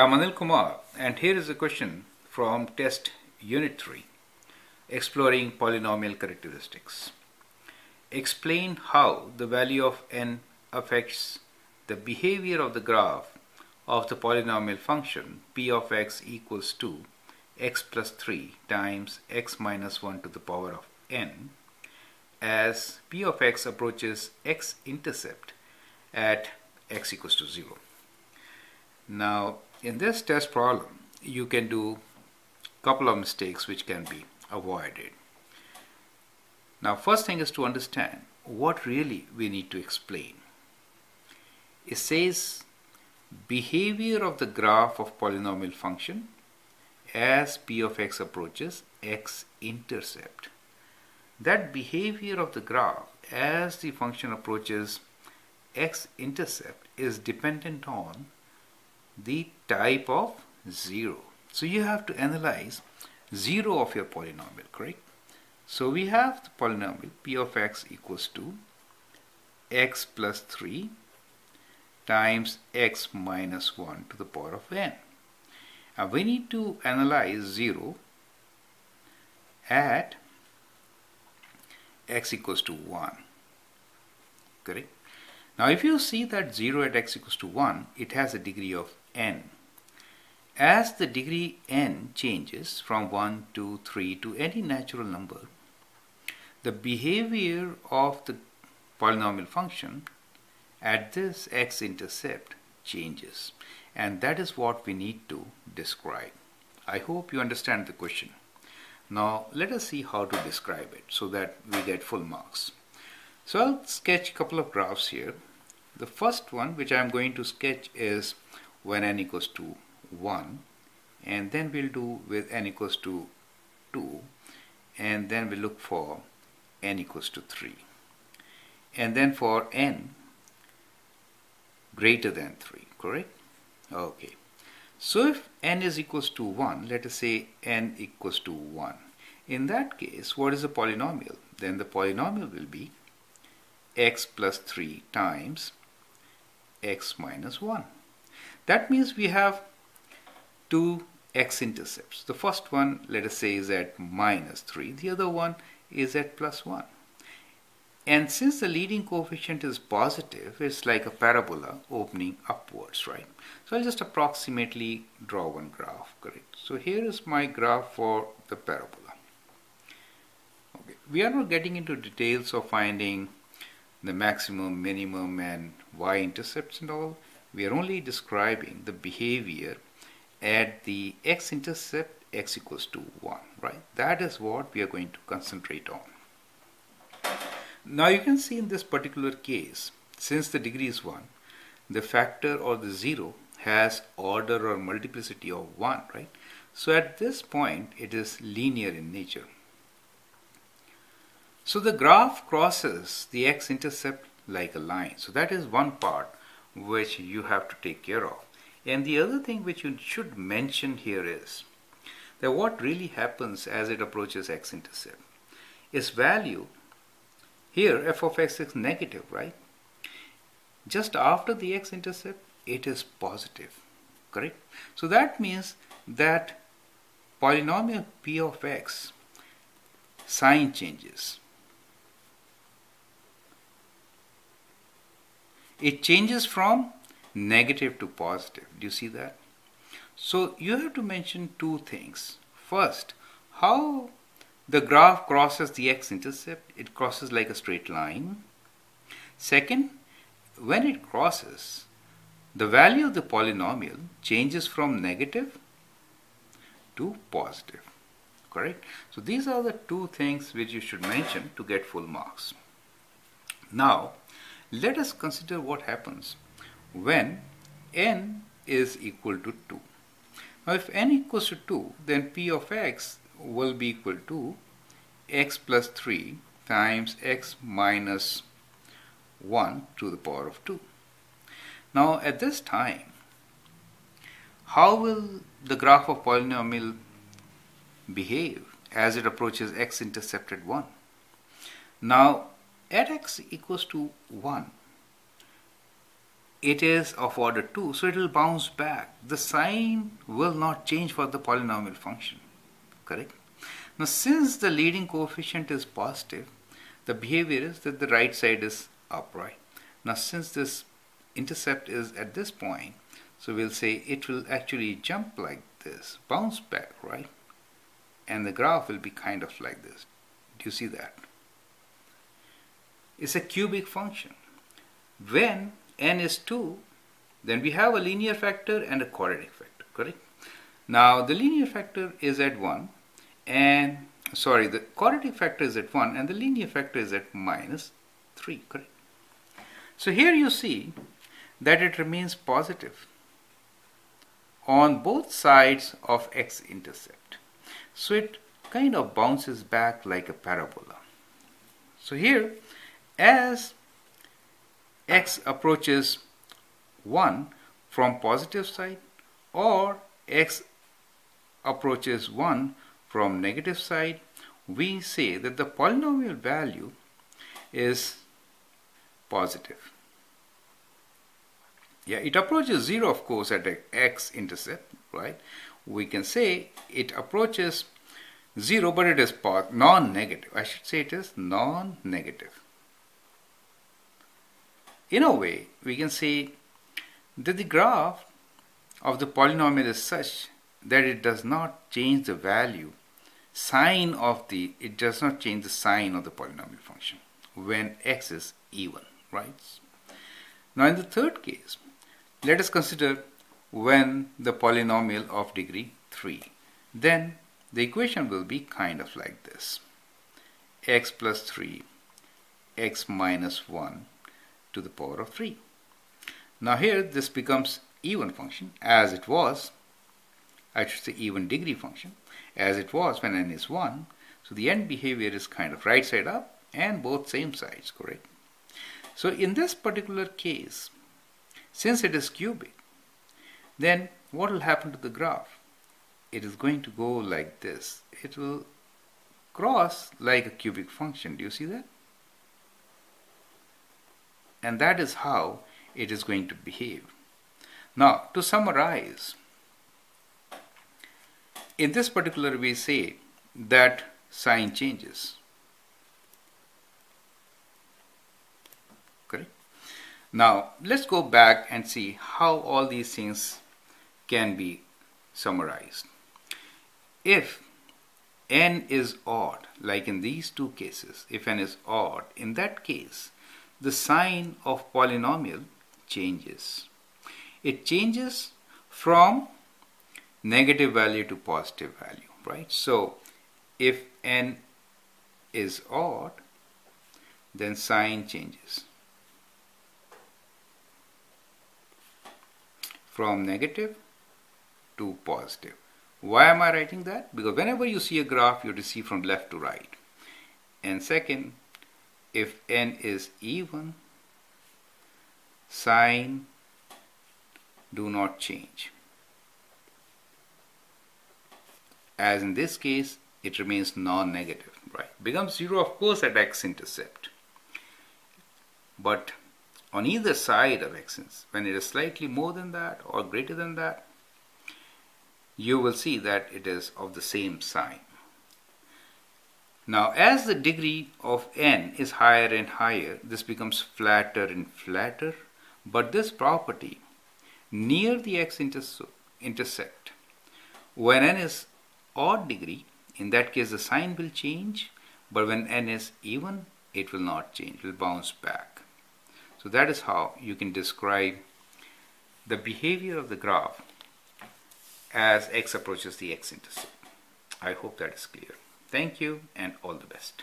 I'm Anil Kumar and here is a question from test unit 3 exploring polynomial characteristics. Explain how the value of n affects the behavior of the graph of the polynomial function p of x equals to x plus 3 times x minus 1 to the power of n as p of x approaches x intercept at x equals to 0. Now in this test problem you can do a couple of mistakes which can be avoided. Now first thing is to understand what really we need to explain. It says behavior of the graph of polynomial function as p of x approaches x intercept. That behavior of the graph as the function approaches x intercept is dependent on the type of 0. So you have to analyze 0 of your polynomial, correct? So we have the polynomial p of x equals to x plus 3 times x minus 1 to the power of n. Now we need to analyze 0 at x equals to 1. Correct? Now if you see that 0 at x equals to 1, it has a degree of n. As the degree n changes from 1 to 3 to any natural number, the behavior of the polynomial function at this x-intercept changes and that is what we need to describe. I hope you understand the question. Now let us see how to describe it so that we get full marks. So I'll sketch a couple of graphs here. The first one which I'm going to sketch is when n equals to 1 and then we'll do with n equals to 2 and then we look for n equals to 3 and then for n greater than 3 correct? Okay. So if n is equals to 1 let us say n equals to 1 in that case what is a polynomial? Then the polynomial will be x plus 3 times x minus 1 that means we have two x-intercepts. The first one, let us say, is at minus 3. The other one is at plus 1. And since the leading coefficient is positive, it's like a parabola opening upwards, right? So I'll just approximately draw one graph, correct? So here is my graph for the parabola. Okay. We are not getting into details of finding the maximum, minimum, and y-intercepts and all we are only describing the behavior at the x-intercept x equals to 1 right? That is what we are going to concentrate on. Now you can see in this particular case since the degree is 1 the factor or the 0 has order or multiplicity of 1 right? So at this point it is linear in nature. So the graph crosses the x-intercept like a line. So that is one part which you have to take care of. And the other thing which you should mention here is that what really happens as it approaches x-intercept is value here f of x is negative, right? Just after the x-intercept, it is positive, correct? So that means that polynomial p of x sign changes. It changes from negative to positive. Do you see that? So you have to mention two things. First, how the graph crosses the x-intercept. It crosses like a straight line. Second, when it crosses, the value of the polynomial changes from negative to positive. Correct? So these are the two things which you should mention to get full marks. Now, let us consider what happens when n is equal to 2. Now if n equals to 2 then p of x will be equal to x plus 3 times x minus 1 to the power of 2. Now at this time how will the graph of polynomial behave as it approaches x intercepted 1? Now at x equals to 1, it is of order 2, so it will bounce back. The sign will not change for the polynomial function, correct? Now since the leading coefficient is positive, the behavior is that the right side is upright. Now since this intercept is at this point, so we'll say it will actually jump like this, bounce back, right? And the graph will be kind of like this. Do you see that? It's a cubic function. When n is 2, then we have a linear factor and a quadratic factor, correct? Now the linear factor is at 1 and sorry the quadratic factor is at 1 and the linear factor is at minus 3, correct? So here you see that it remains positive on both sides of x-intercept. So it kind of bounces back like a parabola. So here as x approaches 1 from positive side or x approaches 1 from negative side, we say that the polynomial value is positive. Yeah, it approaches 0 of course at x intercept, right? We can say it approaches 0 but it is non-negative. I should say it is non-negative. In a way, we can say that the graph of the polynomial is such that it does not change the value. Sign of the it does not change the sign of the polynomial function when x is even right? Now in the third case let us consider when the polynomial of degree 3 then the equation will be kind of like this. X plus 3 x minus 1 to the power of 3. Now here this becomes even function as it was, I should say even degree function, as it was when n is 1. So the end behavior is kind of right side up and both same sides, correct? So in this particular case, since it is cubic, then what will happen to the graph? It is going to go like this. It will cross like a cubic function. Do you see that? And that is how it is going to behave. Now, to summarize, in this particular we say that sign changes. Correct? Now, let's go back and see how all these things can be summarized. If n is odd, like in these two cases, if n is odd, in that case, the sign of polynomial changes. It changes from negative value to positive value, right? So if n is odd, then sign changes from negative to positive. Why am I writing that? Because whenever you see a graph, you see from left to right. And second, if n is even, sign do not change. As in this case, it remains non-negative, right? Becomes zero, of course, at x-intercept. But on either side of x, when it is slightly more than that or greater than that, you will see that it is of the same sign. Now as the degree of n is higher and higher, this becomes flatter and flatter, but this property near the x-intercept, when n is odd degree, in that case the sign will change, but when n is even, it will not change, it will bounce back. So that is how you can describe the behavior of the graph as x approaches the x-intercept. I hope that is clear. Thank you and all the best.